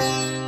Vijay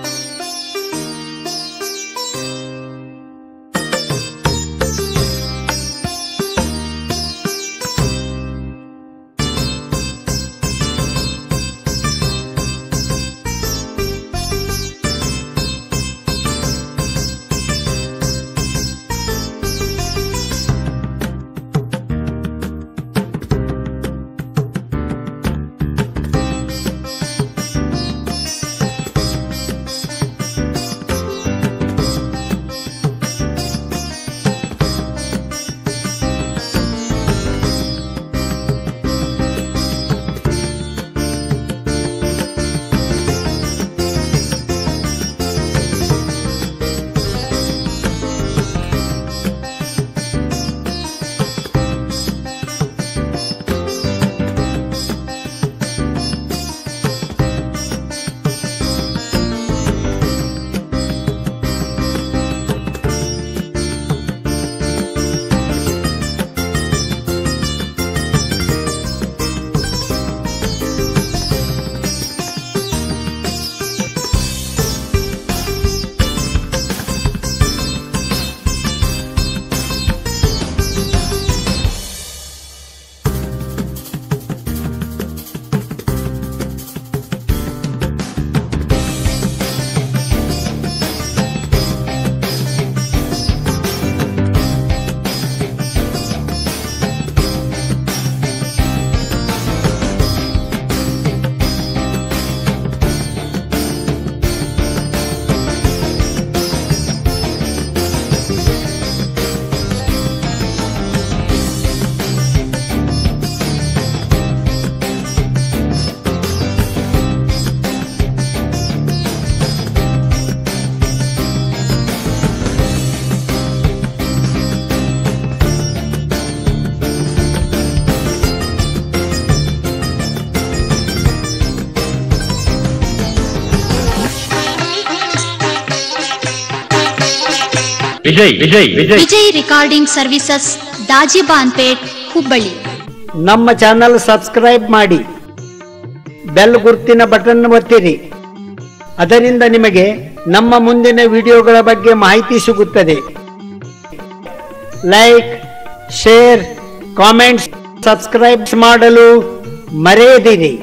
Vijay Vijay Vijay. Recording services Dajibanpet Hubballi. ನಮ್ಮ channel subscribe ಮಾಡಿ. Bell ಗುರುತಿನ ಬಟನ್ ಒತ್ತಿರಿ. ಅದರಿಂದ ನಿಮಗೆ ನಮ್ಮ ಮುಂದಿನ ವಿಡಿಯೋಗಳ ಬಗ್ಗೆ ಮಾಹಿತಿ ಸಿಗುತ್ತದೆ. ಲೈಕ್ ಶೇರ್ ಕಾಮೆಂಟ್ಸ್ ಸಬ್ಸ್ಕ್ರೈಬ್ ಮಾಡಲು ಮರೆಯದಿರಿ.